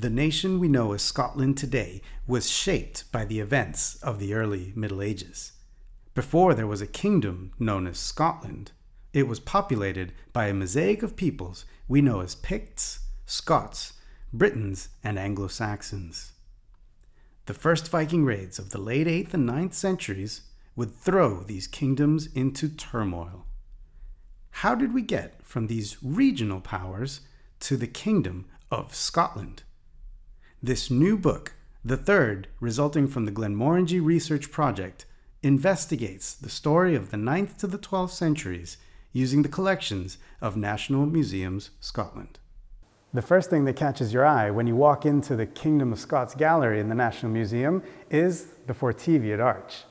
The nation we know as Scotland today was shaped by the events of the early Middle Ages. Before there was a kingdom known as Scotland, it was populated by a mosaic of peoples we know as Picts, Scots, Britons, and Anglo Saxons. The first Viking raids of the late 8th and 9th centuries would throw these kingdoms into turmoil. How did we get from these regional powers to the Kingdom of Scotland? This new book, the third resulting from the Glenmorangie Research Project, investigates the story of the 9th to the 12th centuries using the collections of National Museums Scotland. The first thing that catches your eye when you walk into the Kingdom of Scots Gallery in the National Museum is the Forteviot Arch.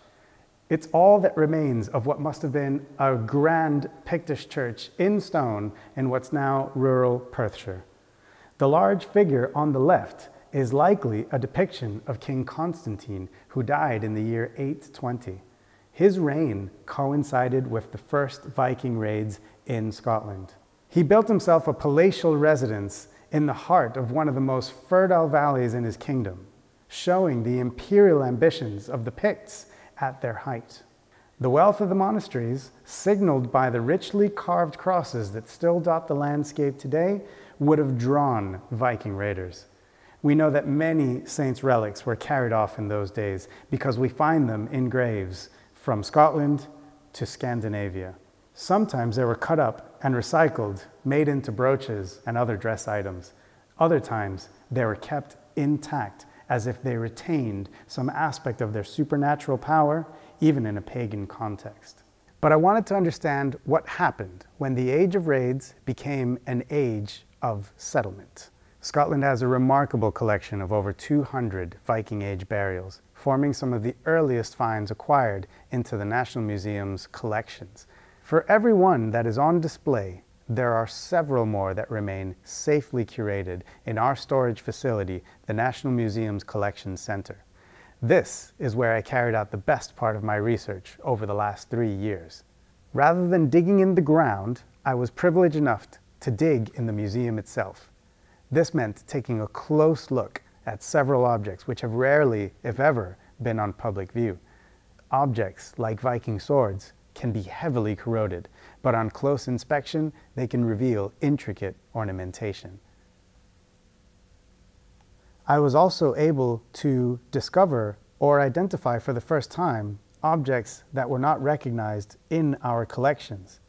It's all that remains of what must have been a grand Pictish church in stone in what's now rural Perthshire. The large figure on the left is likely a depiction of King Constantine, who died in the year 820. His reign coincided with the first Viking raids in Scotland. He built himself a palatial residence in the heart of one of the most fertile valleys in his kingdom, showing the imperial ambitions of the Picts at their height. The wealth of the monasteries, signaled by the richly carved crosses that still dot the landscape today, would have drawn Viking raiders. We know that many saints' relics were carried off in those days because we find them in graves from Scotland to Scandinavia. Sometimes they were cut up and recycled, made into brooches and other dress items. Other times they were kept intact as if they retained some aspect of their supernatural power, even in a pagan context. But I wanted to understand what happened when the age of raids became an age of settlement. Scotland has a remarkable collection of over 200 Viking Age burials, forming some of the earliest finds acquired into the National Museum's collections. For every one that is on display, there are several more that remain safely curated in our storage facility, the National Museum's Collection Center. This is where I carried out the best part of my research over the last three years. Rather than digging in the ground, I was privileged enough to dig in the museum itself. This meant taking a close look at several objects which have rarely, if ever, been on public view. Objects like Viking swords, can be heavily corroded, but on close inspection, they can reveal intricate ornamentation. I was also able to discover or identify for the first time objects that were not recognized in our collections.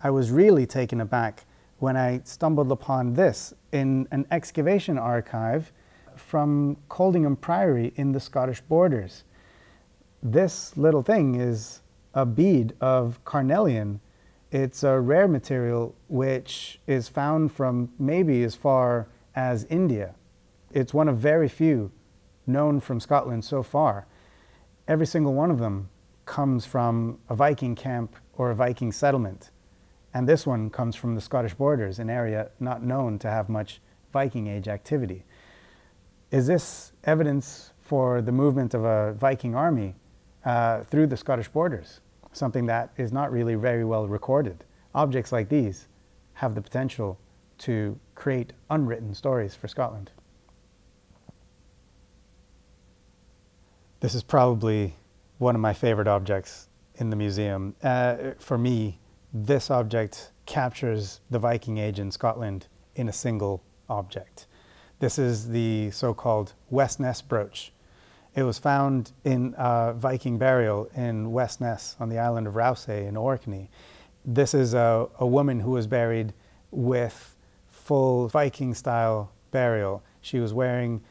I was really taken aback when I stumbled upon this in an excavation archive from Coldingham Priory in the Scottish borders. This little thing is a bead of carnelian. It's a rare material which is found from maybe as far as India. It's one of very few known from Scotland so far. Every single one of them comes from a Viking camp or a Viking settlement. And this one comes from the Scottish borders, an area not known to have much Viking age activity. Is this evidence for the movement of a Viking army uh, through the Scottish borders? something that is not really very well recorded. Objects like these have the potential to create unwritten stories for Scotland. This is probably one of my favorite objects in the museum. Uh, for me, this object captures the Viking Age in Scotland in a single object. This is the so-called Westness brooch, it was found in a Viking burial in Westness on the island of Rousay in Orkney. This is a, a woman who was buried with full Viking style burial. She was wearing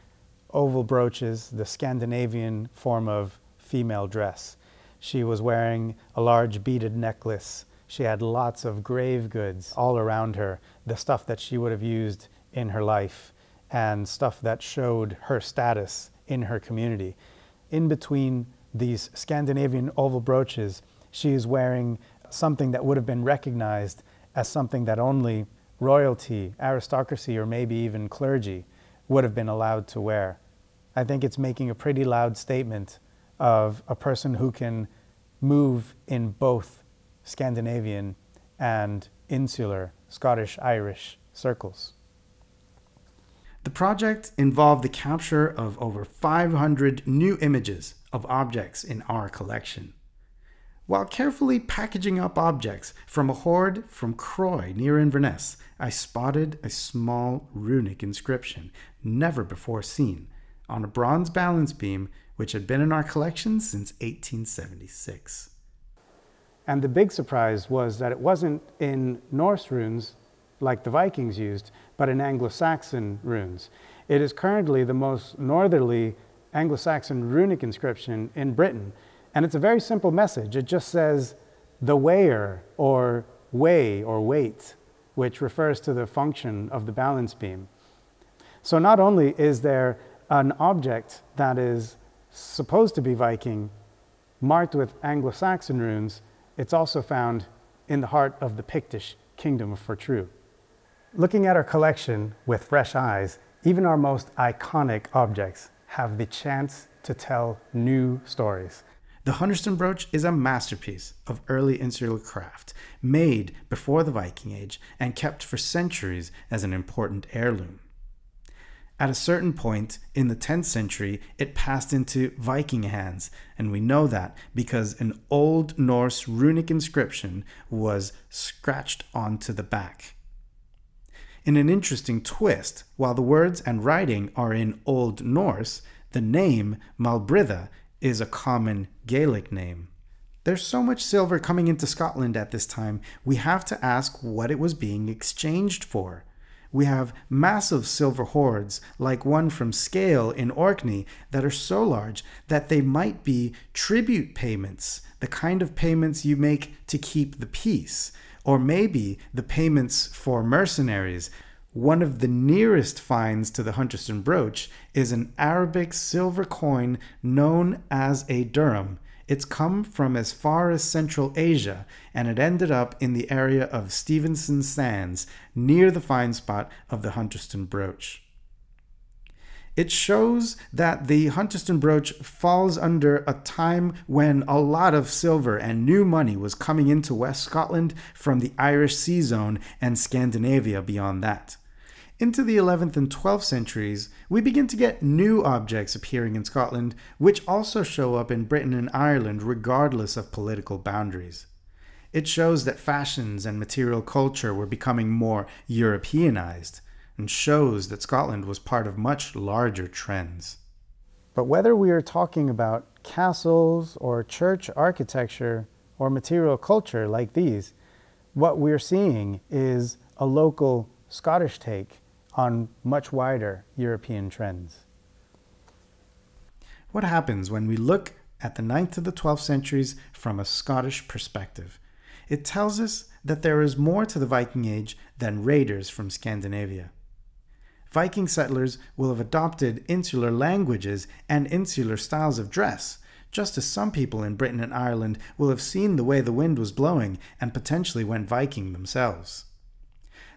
oval brooches, the Scandinavian form of female dress. She was wearing a large beaded necklace. She had lots of grave goods all around her, the stuff that she would have used in her life and stuff that showed her status in her community. In between these Scandinavian oval brooches, she is wearing something that would have been recognized as something that only royalty, aristocracy, or maybe even clergy would have been allowed to wear. I think it's making a pretty loud statement of a person who can move in both Scandinavian and insular Scottish Irish circles. The project involved the capture of over 500 new images of objects in our collection. While carefully packaging up objects from a hoard from Croy near Inverness, I spotted a small runic inscription, never before seen, on a bronze balance beam which had been in our collection since 1876. And the big surprise was that it wasn't in Norse runes like the Vikings used, but in Anglo Saxon runes. It is currently the most northerly Anglo Saxon runic inscription in Britain. And it's a very simple message. It just says the weigher or weigh or weight, which refers to the function of the balance beam. So not only is there an object that is supposed to be Viking marked with Anglo Saxon runes, it's also found in the heart of the Pictish kingdom of Fortriu. Looking at our collection with fresh eyes, even our most iconic objects have the chance to tell new stories. The Hunterston brooch is a masterpiece of early insular craft, made before the Viking Age and kept for centuries as an important heirloom. At a certain point in the 10th century, it passed into Viking hands, and we know that because an Old Norse runic inscription was scratched onto the back. In an interesting twist, while the words and writing are in Old Norse, the name Malbritha is a common Gaelic name. There's so much silver coming into Scotland at this time, we have to ask what it was being exchanged for. We have massive silver hoards, like one from Skaill in Orkney, that are so large that they might be tribute payments, the kind of payments you make to keep the peace or maybe the payments for mercenaries. One of the nearest finds to the Hunterston brooch is an Arabic silver coin known as a dirham. It's come from as far as Central Asia, and it ended up in the area of Stevenston Sands, near the find spot of the Hunterston brooch. It shows that the Hunterston brooch falls under a time when a lot of silver and new money was coming into West Scotland from the Irish Sea Zone and Scandinavia beyond that. Into the 11th and 12th centuries, we begin to get new objects appearing in Scotland, which also show up in Britain and Ireland regardless of political boundaries. It shows that fashions and material culture were becoming more Europeanized and shows that Scotland was part of much larger trends. But whether we are talking about castles or church architecture or material culture like these, what we're seeing is a local Scottish take on much wider European trends. What happens when we look at the 9th to the 12th centuries from a Scottish perspective? It tells us that there is more to the Viking Age than raiders from Scandinavia. Viking settlers will have adopted insular languages and insular styles of dress, just as some people in Britain and Ireland will have seen the way the wind was blowing and potentially went Viking themselves.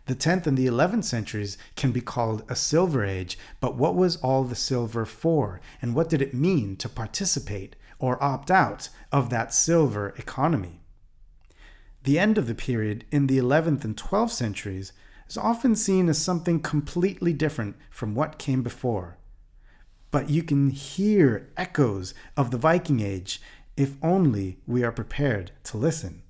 The 10th and the 11th centuries can be called a silver age, but what was all the silver for, and what did it mean to participate or opt out of that silver economy? The end of the period in the 11th and 12th centuries is often seen as something completely different from what came before. But you can hear echoes of the Viking Age if only we are prepared to listen.